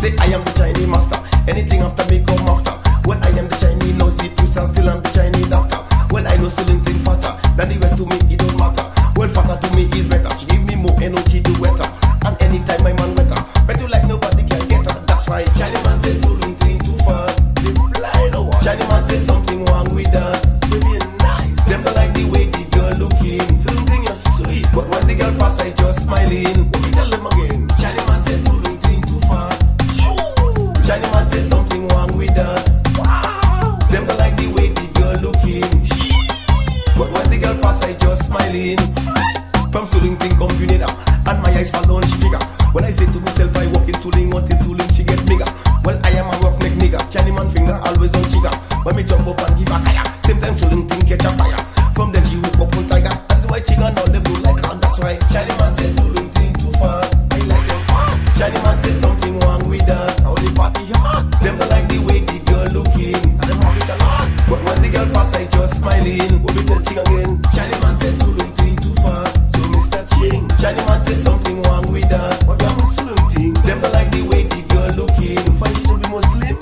Say I am the Chinese master. Anything after me come after. Well, I am the Chinese nose, the and still I'm the Chinese doctor. Well, I know certain thing fatter. Than the rest to me, it don't matter. Well, fatter to me is better. She give me more energy to wetter. And anytime my man wetter. Bet you like nobody can get her. That's why Chinese man say certain thing too far. Chinese man say something wrong with that. Nice. Them don't like the way the girl looking. Something you're sweet. But when the girl pass, I just smiling. Them don't like the way the girl looking. But when the girl pass, I just smiling. From Sueling thing come Grenada And my eyes fall on she figure When I say to myself I walk in Sueling Until Sueling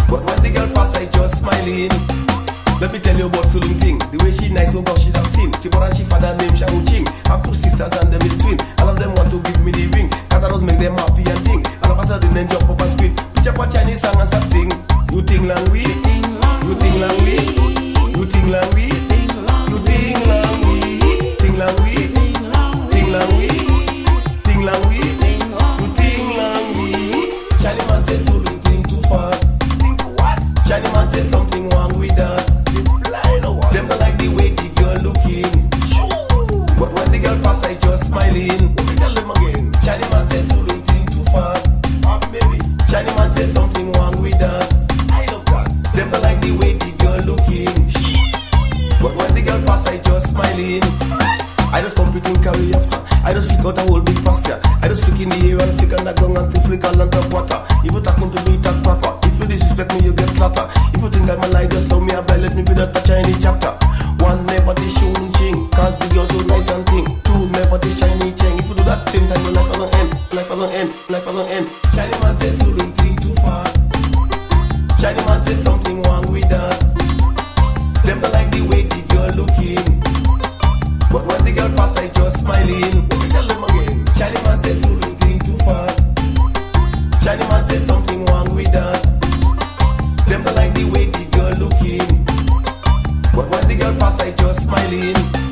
But when the girl pass I just smiling. Let me tell you about Sueling Ting. The way she nice, oh gosh, she's a sin. She born and she father named Shang Ching Have two sisters and them is twin. All of them want to give me the ring. Cause I just make them happy and ting. All of a sudden then jump up and scream. Pitch up a Chinese song and start sing. You ting lang we You ting lang we something wrong with that? Them don't like the way the girl looking. But when the girl pass I just smiling. Tell them again. Chinese man say Sueling Ting too far Ah baby. Chinese man say something wrong with that. I love that. Them don't like the way the girl looking. But when the girl pass I just smiling. I just come and carry after. I just flick out a whole big pasture I just flick in the air and flick on the ground and still flick on top water. You talking to me, talk You think I'm a lie, just love me a bell Let me be that a Chinese chapter. One, never the shooting ching Cause the girl so nice and thing Two, never the shiny ching If you do that same time, your life doesn't end. Life doesn't end, life doesn't end. Chinese man say shooting thing too far. Chinese man say something wrong with that. Them don't like the way the girl looking. But when the girl pass, I just smiling. Let me tell them again. Chinese man say Zulu thing too far. Chinese man say something wrong with that. Them like the way the girl looking. But when the girl pass, I just smiling.